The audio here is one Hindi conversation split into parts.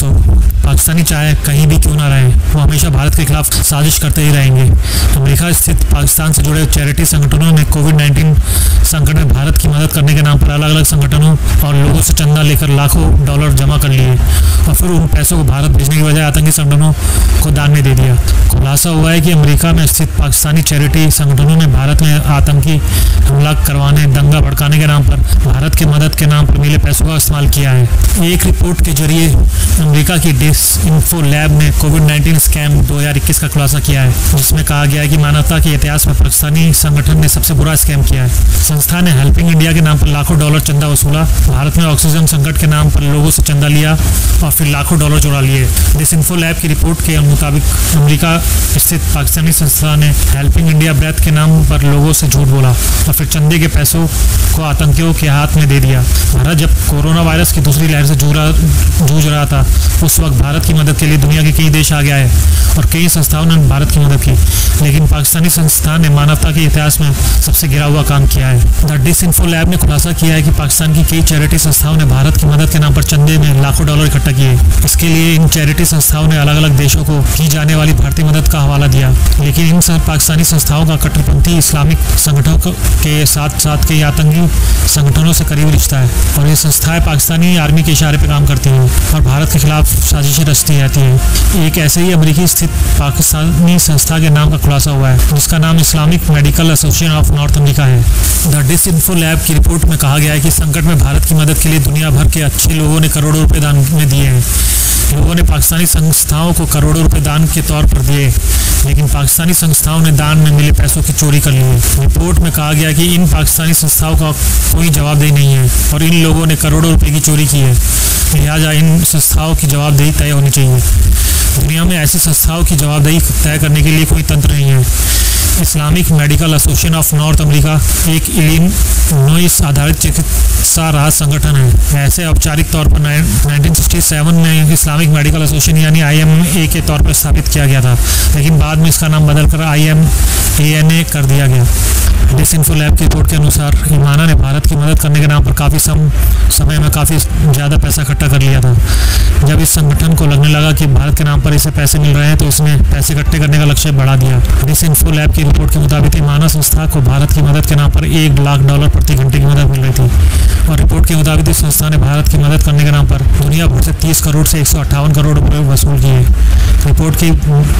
पाकिस्तानी चाहे कहीं भी क्यों ना रहे? वो हमेशा भारत के खिलाफ साजिश करते ही रहेंगे। अमेरिका स्थित पाकिस्तान से जुड़े चैरिटी संगठनों ने कोविड नाइन्टीन संकट में भारत की मदद करने के नाम पर अलग अलग संगठनों और लोगों से चंदा लेकर लाखों डॉलर जमा कर लिए और फिर उन पैसों को भारत भेजने की बजाय आतंकी संगठनों को दान में दे दिया। खुलासा हुआ है कि अमेरिका में स्थित पाकिस्तानी चैरिटी संगठनों ने भारत में आतंकी हमला करवाने, दंगा भड़काने के नाम पर भारत की मदद के नाम पर मिले पैसों का इस्तेमाल किया है। एक रिपोर्ट के ज़रिए अमेरिका की डिस इन्फो लैब ने कोविड 19 स्कैम 2021 का खुलासा किया है, जिसमें कहा गया है कि मानवता के इतिहास में पाकिस्तानी संगठन ने सबसे बुरा स्कैम किया है। संस्था ने हेल्पिंग इंडिया के नाम पर लाखों डॉलर चंदा वसूला, भारत में ऑक्सीजन संकट के नाम पर लोगों से चंदा लिया और फिर लाखों डॉलर चुरा लिए। डिस इन्फो लैब की रिपोर्ट के मुताबिक अमरीका स्थित पाकिस्तानी संस्था ने हेल्पिंग इंडिया ब्रेथ के नाम पर लोगों से झूठ बोला और फिर चंदे के पैसों को आतंकियों के हाथ में दे दिया। भारत जब कोरोना वायरस की दूसरी लहर से जूझ रहा था उस वक्त भारत की मदद के लिए दुनिया के कई देश आगे आए और कई संस्थाओं ने भारत की मदद की। लेकिन पाकिस्तानी संस्था ने मानवता के इतिहास में सबसे गिरा हुआ काम किया है। द डिस इन्फो लैब ने खुलासा किया है कि पाकिस्तान की कई चैरिटी संस्थाओं ने भारत की मदद के नाम पर चंदे में लाखों डॉलर इकट्ठा किए। इसके लिए इन चैरिटी संस्थाओं ने अलग अलग देशों को की जाने वाली भारतीय मदद का हवाला दिया। लेकिन इन पाकिस्तानी संस्थाओं का कट्टरपंथी इस्लामिक संगठनों के साथ साथ कई आतंकी संगठनों से करीब रिश्ता है और ये संस्थाएँ पाकिस्तानी आर्मी के इशारे पर काम करती हैं और भारत के खिलाफ साजिशें रचती रहती हैं। एक ऐसे ही अमरीकी स्थित पाकिस्तानी संस्था के नाम का खुलासा हुआ है, जिसका नाम Islamic Medical Association of North America है। द डिस इन्फो लैब की रिपोर्ट में कहा गया है कि संकट में भारत की मदद के लिए दुनिया भर के अच्छे लोगों ने करोड़ों रुपये दान में दिए हैं। लोगों ने पाकिस्तानी संस्थाओं को करोड़ों रुपये दान के तौर पर दिए। लेकिन पाकिस्तानी संस्थाओं ने दान में मिले पैसों की चोरी कर ली है। रिपोर्ट में कहा गया कि इन पाकिस्तानी संस्थाओं का कोई जवाबदेही नहीं है और इन लोगों ने करोड़ों रुपए की चोरी की है। लिहाजा इन संस्थाओं की जवाबदेही तय होनी चाहिए। दुनिया में ऐसी संस्थाओं की जवाबदेही तय करने के लिए कोई तंत्र नहीं है। Islamic Medical Association of North America, एक इलिन इलिनोइस आधारित चिकित्सा राहत संगठन है। ऐसे औपचारिक तौर पर 1967 में इस्लामिक मेडिकल एसोसिएशन यानी आईएमए के तौर पर स्थापित किया गया था, लेकिन बाद में इसका नाम बदलकर आई एम कर दिया गया। डिस लैब की रिपोर्ट के अनुसार ईमाना ने भारत की मदद करने के नाम पर काफ़ी सम, समय में काफ़ी ज़्यादा पैसा इकट्ठा कर लिया था। जब इस संगठन को लगने लगा कि भारत के नाम पर इसे पैसे मिल रहे हैं तो इसने पैसे इकट्ठे करने का लक्ष्य बढ़ा दिया। डिस इन्फो लैब की रिपोर्ट के मुताबिक ईमाना संस्था को भारत की मदद के नाम पर एक लाख डॉलर प्रति घंटे की मदद मिल रही थी। और रिपोर्ट के मुताबिक इस संस्था ने भारत की मदद करने के नाम पर दुनिया भर से तीस करोड़ से एक सौ अट्ठावन करोड़ रुपये वसूल किए। रिपोर्ट के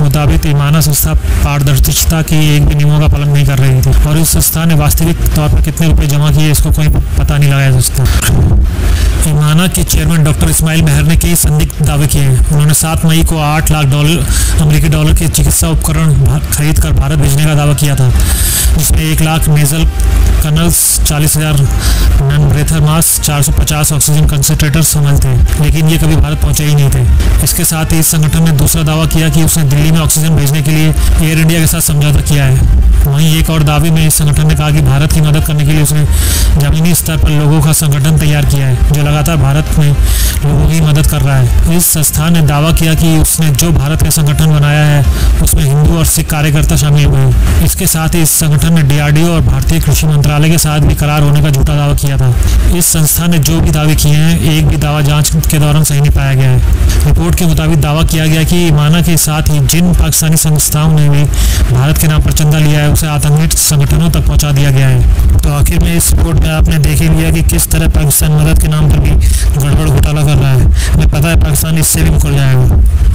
मुताबिक ईमाना संस्था पारदर्शिता की एक भी नियमों का पालन नहीं कर रही थी। और उस संस्था ने वास्तविक तौर पर कितने रुपए जमा किए, इसको कोई पता नहीं लगाया जा ईमाना के चेयरमैन डॉक्टर इस्माइल मेहर ने कई संदिग्ध दावे किए हैं। उन्होंने सात मई को आठ लाख डॉलर, अमेरिकी डॉलर के चिकित्सा उपकरण खरीद कर भारत भेजने का दावा किया था, जिसमें एक लाख नेजल कर्नल्स चालीस हज़ार नन ब्रेथर मास चार सौ पचास ऑक्सीजन कंसनट्रेटर शामिल थे, लेकिन ये कभी भारत पहुँचे ही नहीं थे। इसके साथ ही इस संगठन ने दूसरा दावा किया कि उसने दिल्ली में ऑक्सीजन भेजने के लिए एयर इंडिया के साथ समझौता किया है। वहीं एक और दावे में इस संगठन ने कहा कि भारत की मदद करने के लिए उसने जमीनी स्तर पर लोगों का संगठन तैयार किया है, जो लगातार भारत में लोगों की मदद कर रहा है। इस संस्था ने दावा किया कि उसने जो भारत का संगठन बनाया है सिख कार्यकर्ता शामिल हुए। इसके साथ ही इस संगठन ने डीआरडीओ और भारतीय कृषि मंत्रालय के साथ भी करार होने का झूठा दावा किया था। इस संस्था ने जो भी दावे किए हैं, एक भी दावा जाँच के दौरान सही नहीं पाया गया है। रिपोर्ट के मुताबिक दावा किया गया कि माना के साथ ही जिन पाकिस्तानी संस्थाओं ने भी भारत के नाम पर चंदा लिया है, उसे आतंकी संगठनों तक पहुँचा दिया गया है। तो आखिर में इस रिपोर्ट में आपने देख ही लिया कि किस तरह पाकिस्तान मदद के नाम पर भी गड़बड़ घोटाला कर रहा है। हमें पता है पाकिस्तान इससे भी मुकर जाएगा।